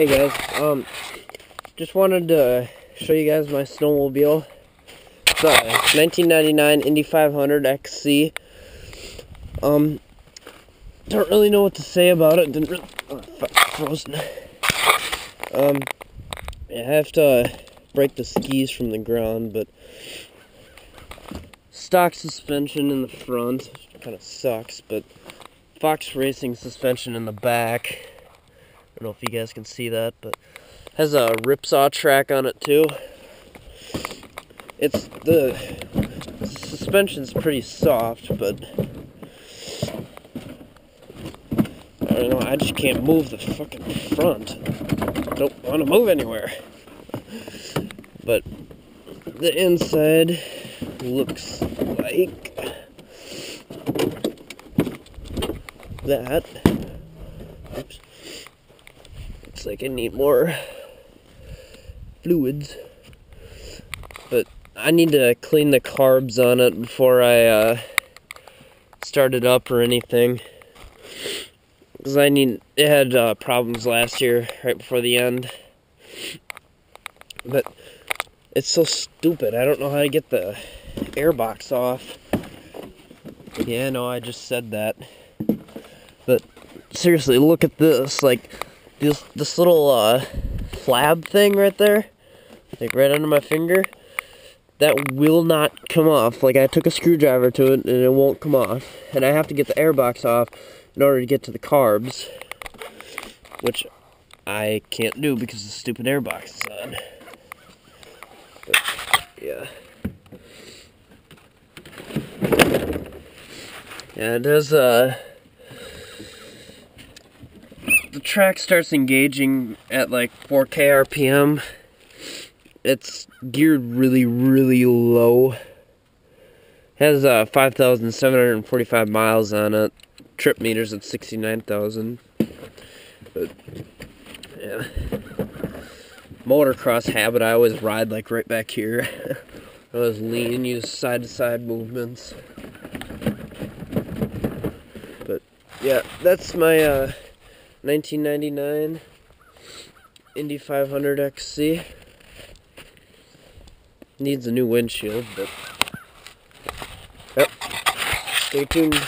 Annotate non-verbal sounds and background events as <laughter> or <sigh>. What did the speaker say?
Hey guys, um, just wanted to show you guys my snowmobile. It's a 1999 Indy 500 XC. Um, don't really know what to say about it. Didn't really, oh, frozen. Um, I have to break the skis from the ground, but stock suspension in the front kind of sucks, but Fox Racing suspension in the back don't know if you guys can see that, but has a ripsaw track on it too. It's the suspension's pretty soft, but I don't know. I just can't move the fucking front. Don't want to move anywhere. But the inside looks like that. Looks like I need more fluids. But I need to clean the carbs on it before I uh, start it up or anything. Because I need, it had uh, problems last year, right before the end. But it's so stupid. I don't know how to get the airbox off. Yeah, no, I just said that. But seriously, look at this. Like, this this little uh, flab thing right there, like right under my finger, that will not come off. Like I took a screwdriver to it and it won't come off, and I have to get the airbox off in order to get to the carbs, which I can't do because the stupid airbox is on. But, yeah. Yeah, it does, uh, the track starts engaging at like 4k RPM. It's geared really, really low. Has uh, 5,745 miles on it. Trip meters at 69,000. But, yeah. Motocross habit, I always ride like right back here. <laughs> I always lean, use side to side movements. But, yeah, that's my, uh, 1999 Indy 500 XC. Needs a new windshield, but yep. Stay tuned.